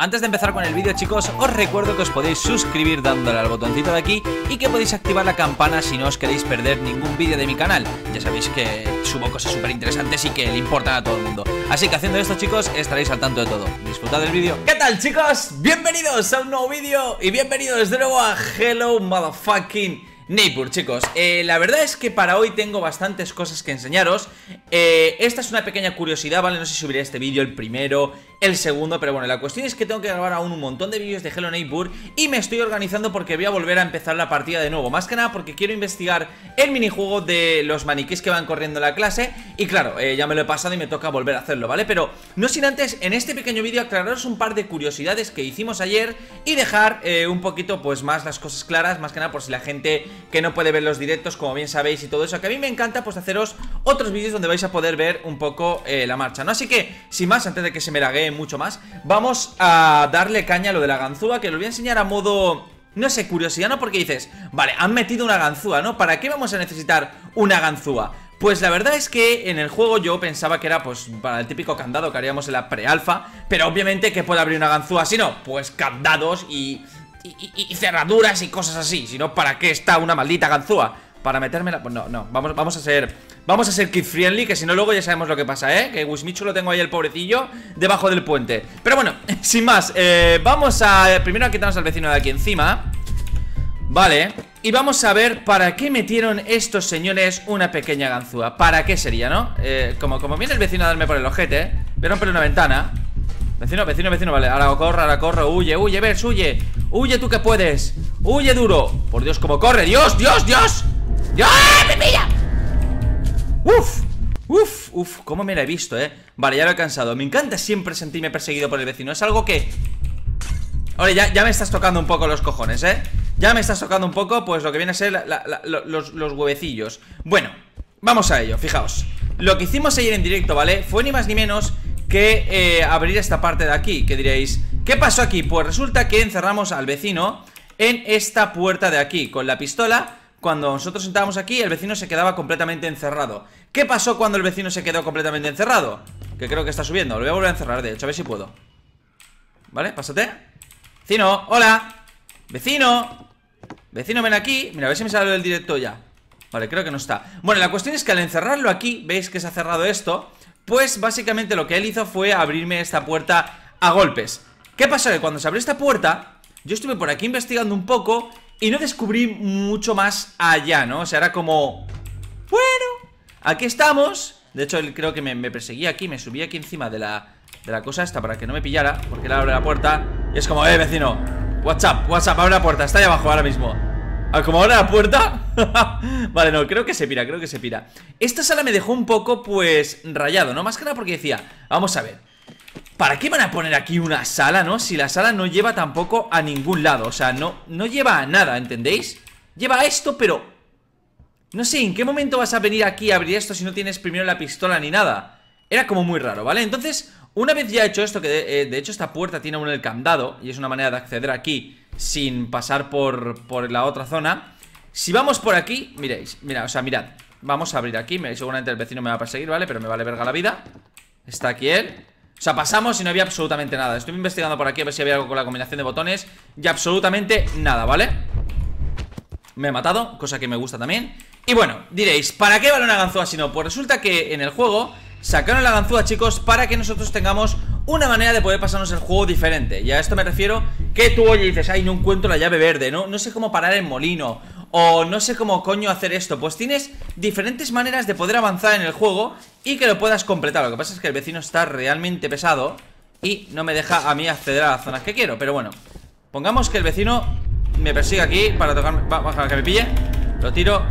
Antes de empezar con el vídeo chicos, os recuerdo que os podéis suscribir dándole al botoncito de aquí y que podéis activar la campana si no os queréis perder ningún vídeo de mi canal. Ya sabéis que subo cosas súper interesantes y que le importan a todo el mundo. Así que haciendo esto chicos, estaréis al tanto de todo. Disfrutad del vídeo. ¿Qué tal chicos? Bienvenidos a un nuevo vídeo y bienvenidos de nuevo a Hello Motherfucking Neighbor, chicos, eh, la verdad es que para hoy tengo bastantes cosas que enseñaros eh, Esta es una pequeña curiosidad, ¿vale? No sé si subiré este vídeo el primero, el segundo Pero bueno, la cuestión es que tengo que grabar aún un montón de vídeos de Hello Neighbor Y me estoy organizando porque voy a volver a empezar la partida de nuevo Más que nada porque quiero investigar el minijuego de los maniquís que van corriendo en la clase Y claro, eh, ya me lo he pasado y me toca volver a hacerlo, ¿vale? Pero no sin antes, en este pequeño vídeo aclararos un par de curiosidades que hicimos ayer Y dejar un poquito, pues más las cosas claras Más que nada por si la gente que no puede ver los directos, como bien sabéis y todo eso, que a mí me encanta pues haceros otros vídeos donde vais a poder ver un poco eh, la marcha, ¿no? Así que, sin más, antes de que se me laguee mucho más, vamos a darle caña a lo de la ganzúa, que lo voy a enseñar a modo... No sé, curiosidad, ¿no? Porque dices, vale, han metido una ganzúa, ¿no? ¿Para qué vamos a necesitar una ganzúa? Pues la verdad es que en el juego yo pensaba que era pues para el típico candado que haríamos en la pre-alfa Pero obviamente que puede abrir una ganzúa, si no, pues candados y y, cerraduras y cosas así sino ¿para qué está una maldita ganzúa? Para metérmela... Pues no, no, vamos, vamos a ser... Vamos a ser kid friendly, que si no luego ya sabemos lo que pasa, ¿eh? Que Wismichu lo tengo ahí el pobrecillo debajo del puente Pero bueno, sin más, eh, vamos a... Primero a quitarnos al vecino de aquí encima Vale Y vamos a ver para qué metieron estos señores una pequeña ganzúa ¿Para qué sería, no? Eh, como, como viene el vecino a darme por el ojete Voy a romper una ventana Vecino, vecino, vecino, vale. Ahora corre, ahora corre, huye, huye, ves, huye. Huye tú que puedes. Huye duro. Por Dios, cómo corre. Dios, Dios, Dios. ¡Dios, me pilla! Uf Uf, uf, cómo me la he visto, eh. Vale, ya lo he cansado. Me encanta siempre sentirme perseguido por el vecino. Es algo que... Oye, ya, ya me estás tocando un poco los cojones, eh. Ya me estás tocando un poco, pues lo que viene a ser los, los huevecillos. Bueno, vamos a ello, fijaos. Lo que hicimos ayer en directo, ¿vale? Fue ni más ni menos que eh, abrir esta parte de aquí Que diréis, ¿qué pasó aquí? Pues resulta que encerramos al vecino en esta puerta de aquí Con la pistola. Cuando nosotros sentábamos aquí, el vecino se quedaba completamente encerrado. ¿Qué pasó cuando el vecino se quedó completamente encerrado? Que creo que está subiendo, lo voy a volver a encerrar, de hecho, a ver si puedo. ¿Vale? Pásate. Vecino, hola. Vecino. Vecino, ven aquí. Mira, a ver si me sale el directo ya. Vale, creo que no está. Bueno, la cuestión es que al encerrarlo aquí Veis que se ha cerrado esto pues básicamente lo que él hizo fue abrirme esta puerta a golpes ¿Qué pasó? Que cuando se abrió esta puerta Yo estuve por aquí investigando un poco Y no descubrí mucho más allá, ¿no? O sea, era como... Bueno, aquí estamos De hecho, él creo que me, perseguía aquí Me subía aquí encima de la, de la cosa esta Para que no me pillara Porque él abre la puerta Y es como, eh, vecino WhatsApp, WhatsApp, abre la puerta Está ahí abajo ahora mismo Ah, ¿Como ahora la puerta? vale, no, creo que se pira, creo que se pira Esta sala me dejó un poco, pues, rayado, ¿no? Más que nada porque decía, vamos a ver ¿Para qué van a poner aquí una sala, no? Si la sala no lleva tampoco a ningún lado O sea, no, no lleva a nada, ¿entendéis? Lleva a esto, pero... No sé, ¿en qué momento vas a venir aquí a abrir esto si no tienes primero la pistola ni nada? Era como muy raro, ¿vale? Entonces, una vez ya hecho esto, que de, eh, hecho esta puerta tiene aún el candado Y es una manera de acceder aquí sin pasar por, por la otra zona Si vamos por aquí, miréis, mira, o sea, mirad Vamos a abrir aquí, seguramente el vecino me va a perseguir, ¿vale? Pero me vale verga la vida Está aquí él O sea, pasamos y no había absolutamente nada Estoy investigando por aquí a ver si había algo con la combinación de botones Y absolutamente nada, ¿vale? Me he matado, cosa que me gusta también Y bueno, diréis, ¿para qué vale una ganzúa si no? Pues resulta que en el juego sacaron la ganzúa, chicos, para que nosotros tengamos una manera de poder pasarnos el juego diferente. Y a esto me refiero que tú oye y dices, ay, no encuentro la llave verde, ¿no? No sé cómo parar el molino, o no sé cómo coño hacer esto. Pues tienes diferentes maneras de poder avanzar en el juego y que lo puedas completar. Lo que pasa es que el vecino está realmente pesado y no me deja a mí acceder a las zonas que quiero. Pero bueno, pongamos que el vecino me persigue aquí para tocarme, para que me pille. Lo tiro.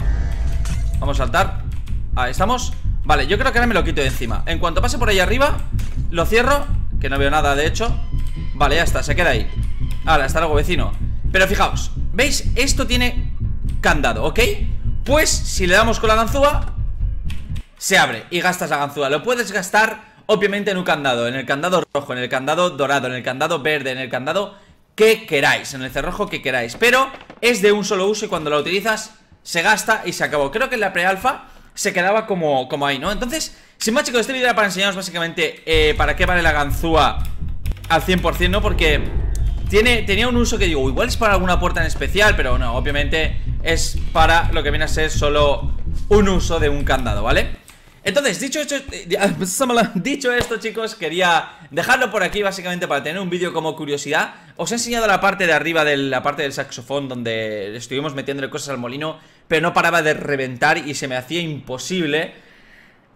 Vamos a saltar. Ahí estamos. Vale, yo creo que ahora me lo quito de encima En cuanto pase por ahí arriba, lo cierro Que no veo nada, de hecho. Vale, ya está, se queda ahí. Ahora, está algo vecino. Pero fijaos, ¿veis? Esto tiene candado, ¿ok? Pues, si le damos con la ganzúa Se abre y gastas la ganzúa. Lo puedes gastar, obviamente, en un candado. En el candado rojo, en el candado dorado En el candado verde, en el candado que queráis. En el cerrojo que queráis. Pero es de un solo uso y cuando lo utilizas Se gasta y se acabó. Creo que en la pre-alfa se quedaba como, como ahí, ¿no? Entonces, sin más chicos, este vídeo era para enseñaros básicamente eh, para qué vale la ganzúa al 100%, ¿no? Porque tiene, tenía un uso que digo, igual es para alguna puerta en especial, pero no, obviamente es para lo que viene a ser solo un uso de un candado, ¿vale? Entonces, dicho esto, dicho esto chicos, quería dejarlo por aquí básicamente para tener un vídeo como curiosidad Os he enseñado la parte de arriba de la parte del saxofón donde estuvimos metiéndole cosas al molino Pero no paraba de reventar y se me hacía imposible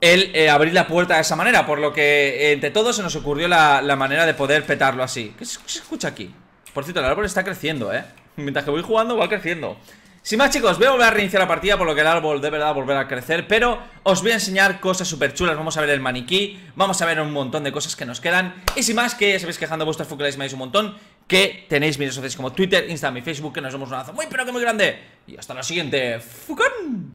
el eh, abrir la puerta de esa manera Por lo que eh, entre todos se nos ocurrió la, manera de poder petarlo así ¿Qué se, ¿Qué se escucha aquí? Por cierto, el árbol está creciendo, ¿eh? Mientras que voy jugando va creciendo sin más chicos, voy a volver a reiniciar la partida por lo que el árbol de verdad volver a crecer Pero os voy a enseñar cosas súper chulas Vamos a ver el maniquí, vamos a ver un montón de cosas que nos quedan Y sin más, que ya sabéis quejando vuestras fucales me dais un montón Que tenéis mis redes como Twitter, Instagram y Facebook Que nos vemos un abrazo muy pero que muy grande Y hasta la siguiente, ¡Fucón!